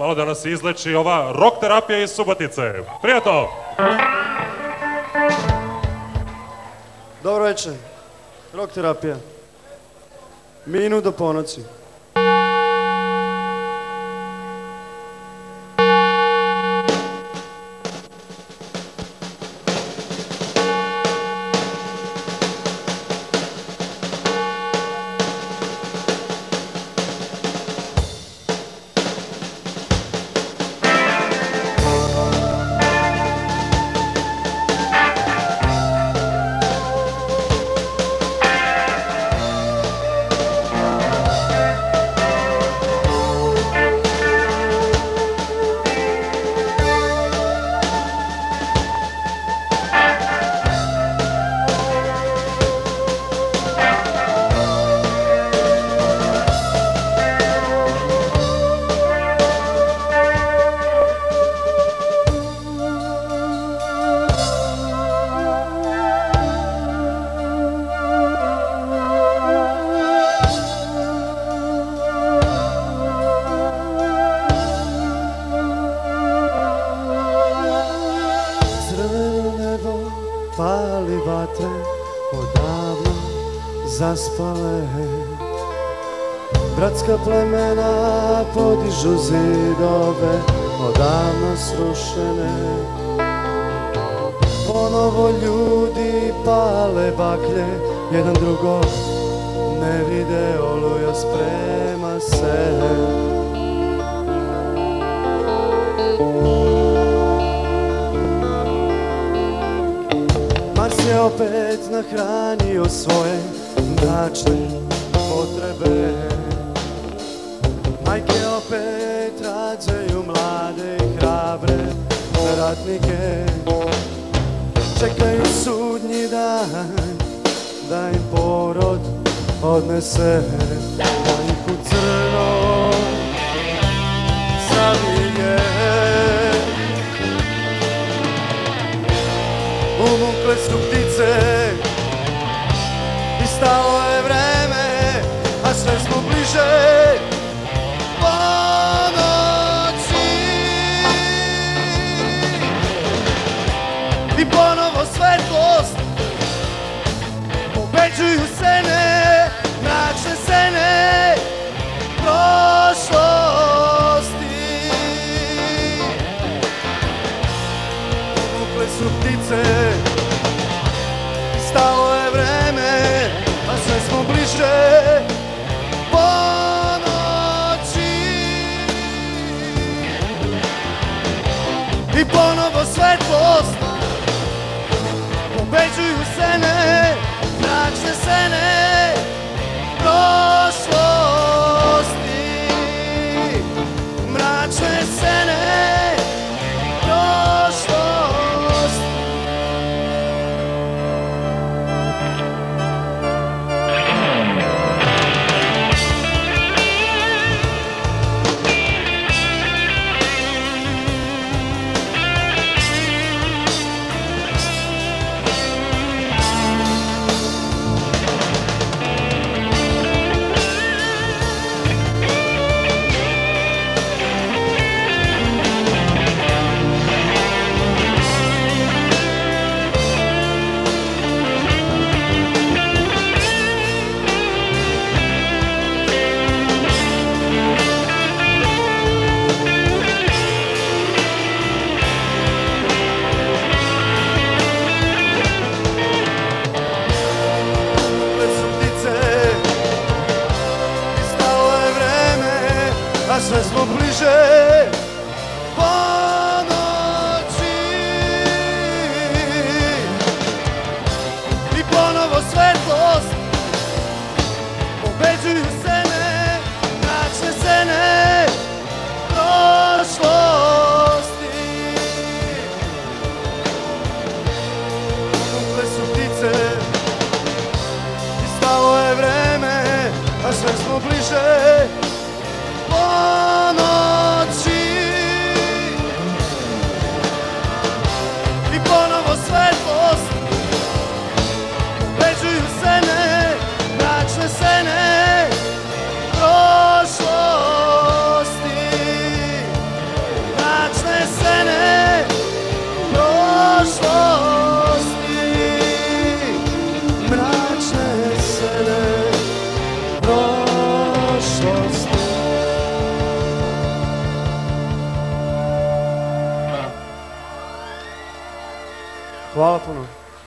malo da nas izleči ova rock terapija iz Subotice. Prijatno! Dobro večer. Rock terapija. Minut do ponoći. Pali vatre odavno zaspale. Bratska plemena podižu zidove odavno srušene. Ponovo ljudi pale baklje jedan drugog ne vide oluja sprema se Je opet nahranio svoje mračne potrebe. Majke opet rađaju mlade i hrabre ratnike. Čekaju sudnji dan da im porod odnese Umukle su ptice I stalo je vreme A sve smo bliže. Ponoći I ponovo svetlost. Pobeđuju sene Mračne sene Prošlosti. Umukle su ptice I ponovo svetlost Pobeđuju sene Mračne sene sve smo bliže. Ponoći I ponovo svetlost. Pobeđuju sene Mračne sene Prošlosti. Umukle su ptice i stalo je vreme, a sve smo bliže. Ponoći. Cola,